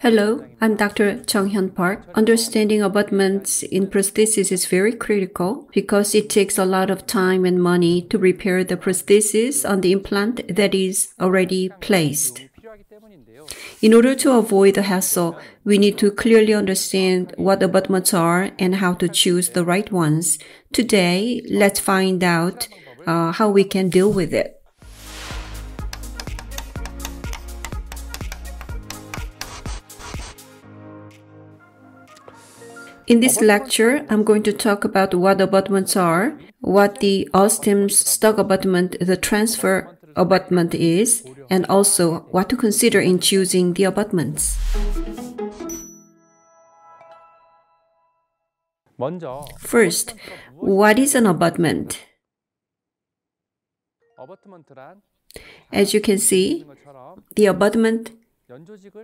Hello, I'm Dr. Changhyun Park. Understanding abutments in prosthesis is very critical because it takes a lot of time and money to repair the prosthesis on the implant that is already placed. In order to avoid the hassle, we need to clearly understand what abutments are and how to choose the right ones. Today, let's find out uh, how we can deal with it. In this lecture, I'm going to talk about what abutments are, what the Osstem's stock abutment, the transfer abutment is, and also what to consider in choosing the abutments. First, what is an abutment? As you can see, the abutment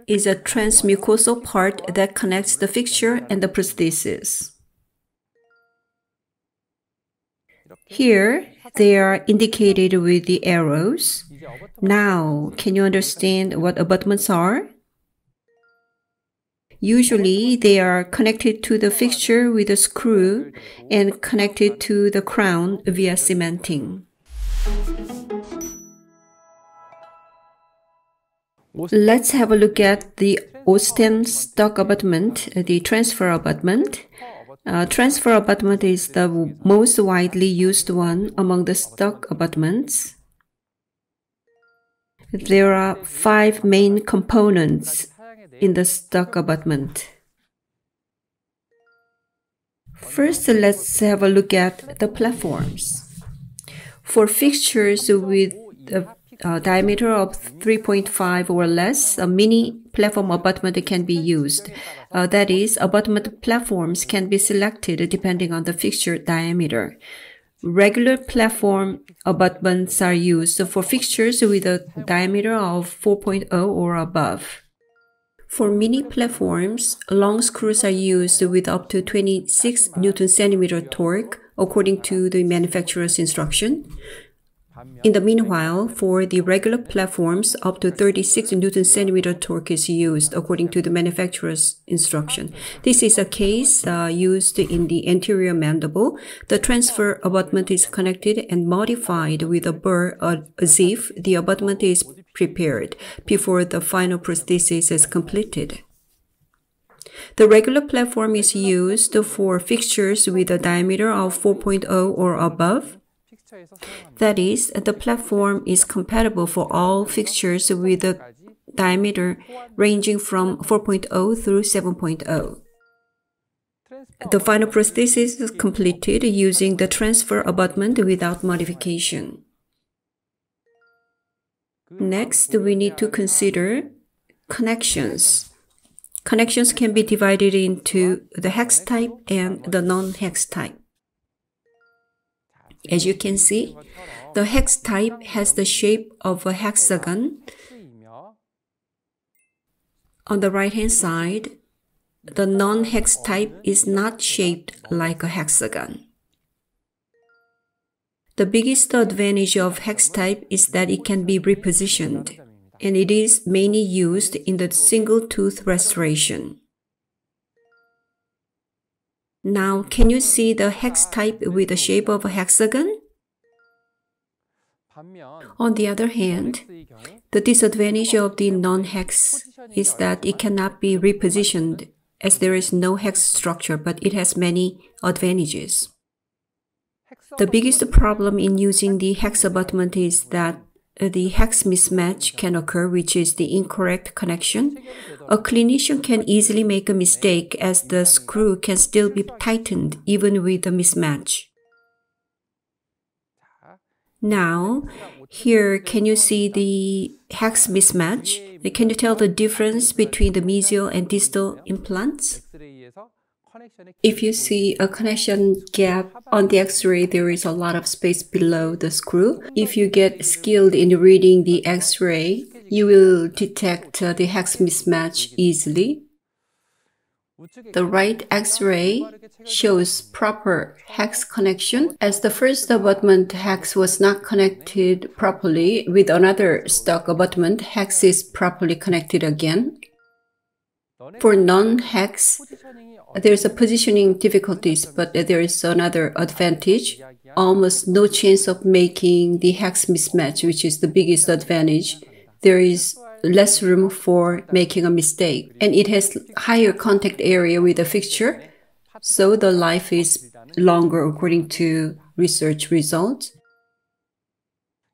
is a transmucosal part that connects the fixture and the prosthesis. Here, they are indicated with the arrows. Now, can you understand what abutments are? Usually, they are connected to the fixture with a screw and connected to the crown via cementing. Let's have a look at the Osstem stock abutment, uh, the transfer abutment. Uh, transfer abutment is the most widely used one among the stock abutments. There are five main components in the stock abutment. First, let's have a look at the platforms. For fixtures with uh, diameter of 3.5 or less, a mini platform abutment can be used. Uh, that is, abutment platforms can be selected depending on the fixture diameter. Regular platform abutments are used for fixtures with a diameter of 4.0 or above. For mini platforms, long screws are used with up to 26 newton centimeter torque according to the manufacturer's instruction. In the meanwhile, for the regular platforms, up to 36 newton centimeter torque is used according to the manufacturer's instruction. This is a case uh, used in the anterior mandible. The transfer abutment is connected and modified with a burr uh, as if the abutment is prepared before the final prosthesis is completed. The regular platform is used for fixtures with a diameter of 4.0 or above. That is, the platform is compatible for all fixtures with a diameter ranging from 4.0 through 7.0. The final prosthesis is completed using the transfer abutment without modification. Next, we need to consider connections. Connections can be divided into the hex type and the non-hex type. As you can see, the hex type has the shape of a hexagon. On the right hand side, the non hex type is not shaped like a hexagon. The biggest advantage of hex type is that it can be repositioned, and it is mainly used in the single tooth restoration. Now, can you see the hex type with the shape of a hexagon? On the other hand, the disadvantage of the non-hex is that it cannot be repositioned as there is no hex structure, but it has many advantages. The biggest problem in using the hex abutment is that the hex mismatch can occur, which is the incorrect connection. A clinician can easily make a mistake as the screw can still be tightened even with a mismatch. Now, here, can you see the hex mismatch? Can you tell the difference between the mesial and distal implants? If you see a connection gap on the X-ray, there is a lot of space below the screw. If you get skilled in reading the X-ray, you will detect uh, the hex mismatch easily. The right X-ray shows proper hex connection as the first abutment hex was not connected properly with another stock abutment hex is properly connected again. For non-hex, there's a positioning difficulties, but there is another advantage. Almost no chance of making the hex mismatch, which is the biggest advantage. There is less room for making a mistake, and it has higher contact area with the fixture, so the life is longer according to research results.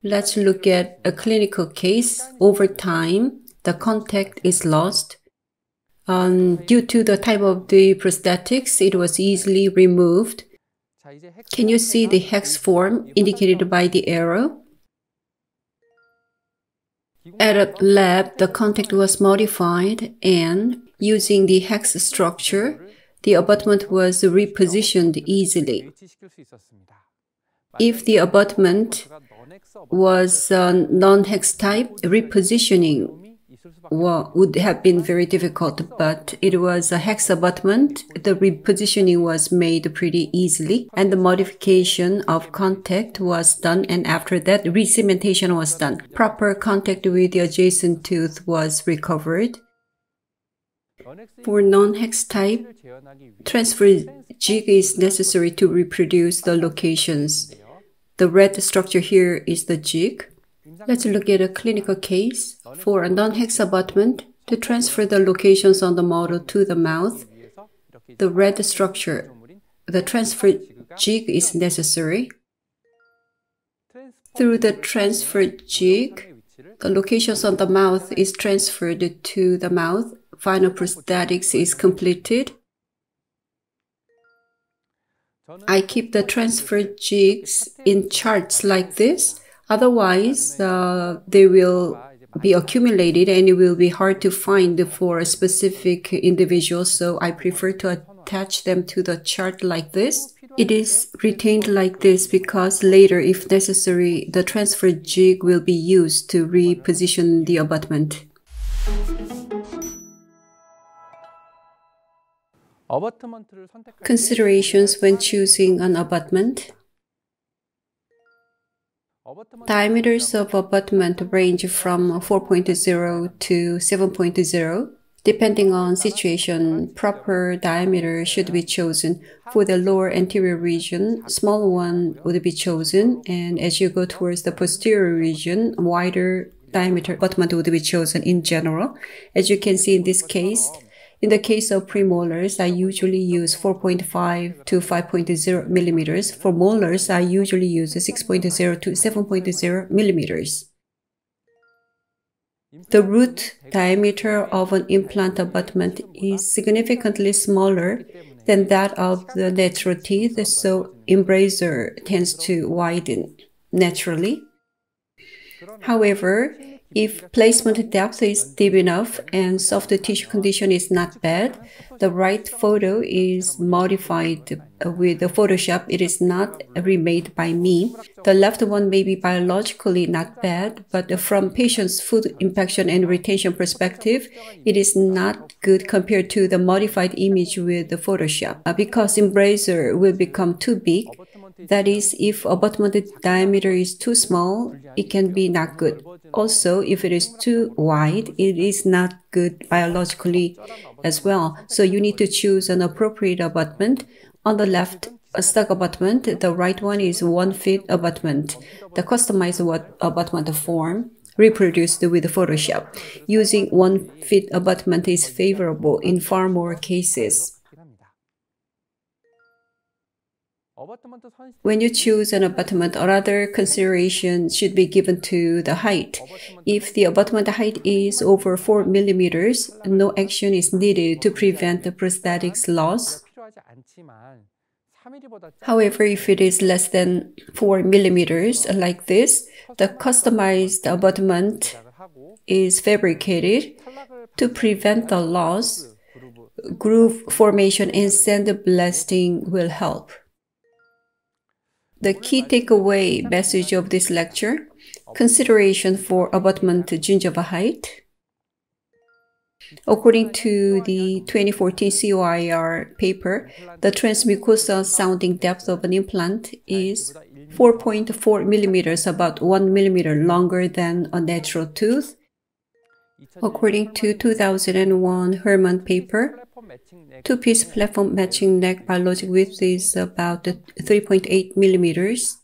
Let's look at a clinical case. Over time, the contact is lost. Um, due to the type of the prosthetics, it was easily removed. Can you see the hex form indicated by the arrow? At a lab, the contact was modified and using the hex structure, the abutment was repositioned easily. If the abutment was non-hex type, repositioning would have been very difficult, but it was a hex abutment. The repositioning was made pretty easily, and the modification of contact was done, and after that, recementation was done. Proper contact with the adjacent tooth was recovered. For non-hex type, transfer jig is necessary to reproduce the locations. The red structure here is the jig. Let's look at a clinical case for a non-hex abutment to transfer the locations on the model to the mouth. The red structure, the transfer jig is necessary. Through the transfer jig, the locations on the mouth is transferred to the mouth. Final prosthetics is completed. I keep the transfer jigs in charts like this. Otherwise, uh, they will be accumulated and it will be hard to find for a specific individual. So I prefer to attach them to the chart like this. It is retained like this because later, if necessary, the transfer jig will be used to reposition the abutment. Considerations when choosing an abutment. Diameters of abutment range from 4.0 to 7.0. Depending on situation, proper diameter should be chosen. For the lower anterior region, small one would be chosen, and as you go towards the posterior region, wider diameter abutment would be chosen in general. As you can see in this case, in the case of premolars, I usually use 4.5 to 5.0 millimeters. For molars, I usually use 6.0 to 7.0 millimeters. The root diameter of an implant abutment is significantly smaller than that of the natural teeth, so embrasure tends to widen naturally. However, if placement depth is deep enough and soft tissue condition is not bad, the right photo is modified with the Photoshop. It is not remade by me. The left one may be biologically not bad, but from patient's food impaction and retention perspective, it is not good compared to the modified image with the Photoshop because embrasure will become too big that is, if abutment diameter is too small, it can be not good. Also, if it is too wide, it is not good biologically as well. So you need to choose an appropriate abutment. On the left, a stock abutment. The right one is one fit abutment. The customized abutment form reproduced with Photoshop. Using one fit abutment is favorable in far more cases. When you choose an abutment, another consideration should be given to the height. If the abutment height is over 4 millimeters, no action is needed to prevent the prosthetics loss. However, if it is less than 4 millimeters, like this, the customized abutment is fabricated to prevent the loss. Groove formation and blasting will help. The key takeaway message of this lecture consideration for abutment gingiva height. According to the 2014 COIR paper, the transmucosal sounding depth of an implant is 4.4 millimeters, about 1 millimeter longer than a natural tooth. According to 2001 Hermann paper, two-piece platform matching neck biologic width is about 3.8 millimeters.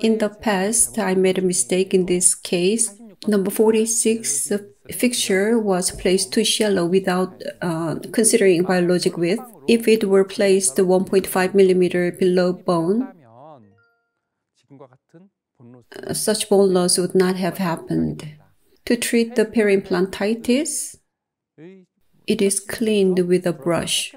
In the past, I made a mistake in this case. Number 46 fixture was placed too shallow without uh, considering biologic width. If it were placed 1.5 millimeter below bone, such bone loss would not have happened. To treat the periimplantitis, it is cleaned with a brush.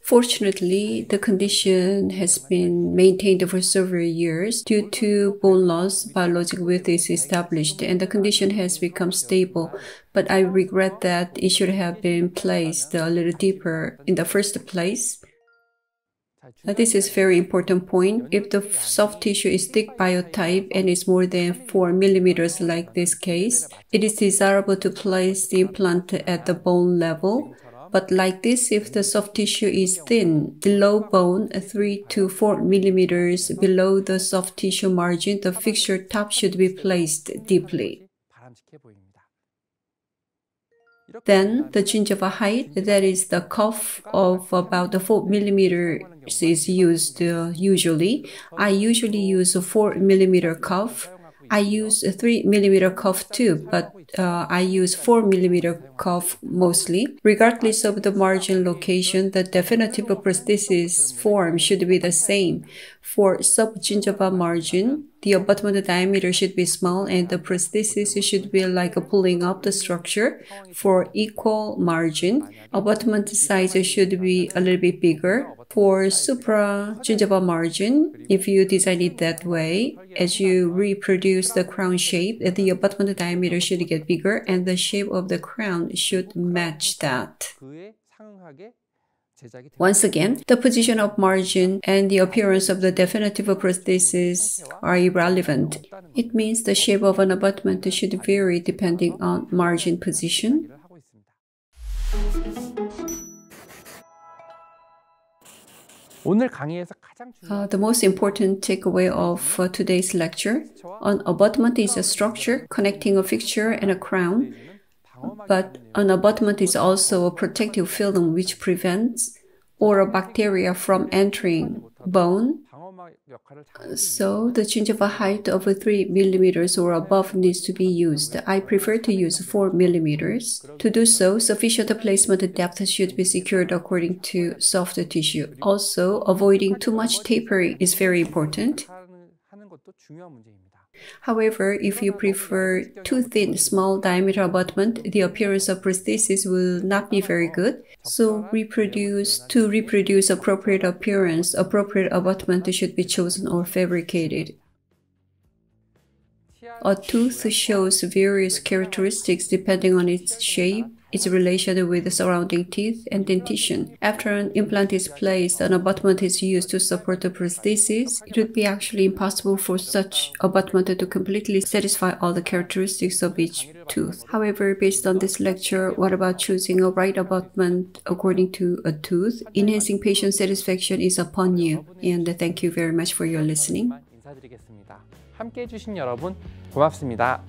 Fortunately, the condition has been maintained for several years. Due to bone loss, biologic width is established and the condition has become stable. But I regret that it should have been placed a little deeper in the first place. This is very important point. If the soft tissue is thick biotype and is more than 4 millimeters like this case, it is desirable to place the implant at the bone level but like this, if the soft tissue is thin, below bone 3 to 4 millimeters below the soft tissue margin, the fixture top should be placed deeply. Then the gingiva height, that is the cuff of about 4 millimeters is used uh, usually. I usually use a 4 millimeter cuff. I use a 3 millimeter cuff too, but uh, I use 4 millimeter cuff mostly. Regardless of the margin location, the definitive prosthesis form should be the same. For subgingiva margin, the abutment diameter should be small and the prosthesis should be like a pulling up the structure. For equal margin, abutment size should be a little bit bigger. For supra-gingival margin, if you design it that way, as you reproduce the crown shape, the abutment diameter should get bigger and the shape of the crown should match that. Once again, the position of margin and the appearance of the definitive prosthesis are irrelevant. It means the shape of an abutment should vary depending on margin position. Uh, the most important takeaway of uh, today's lecture an abutment is a structure connecting a fixture and a crown but an abutment is also a protective film which prevents or a bacteria from entering bone. So the gingiva height of 3 millimeters or above needs to be used. I prefer to use 4 millimeters. To do so, sufficient placement depth should be secured according to soft tissue. Also, avoiding too much tapering is very important. However, if you prefer too thin, small diameter abutment, the appearance of prosthesis will not be very good. So reproduce to reproduce appropriate appearance, appropriate abutment should be chosen or fabricated. A tooth shows various characteristics depending on its shape, its relation with the surrounding teeth, and dentition. After an implant is placed, an abutment is used to support the prosthesis. It would be actually impossible for such abutment to completely satisfy all the characteristics of each tooth. However, based on this lecture, what about choosing a right abutment according to a tooth? Enhancing patient satisfaction is upon you. And thank you very much for your listening. 함께 해주신 여러분 고맙습니다.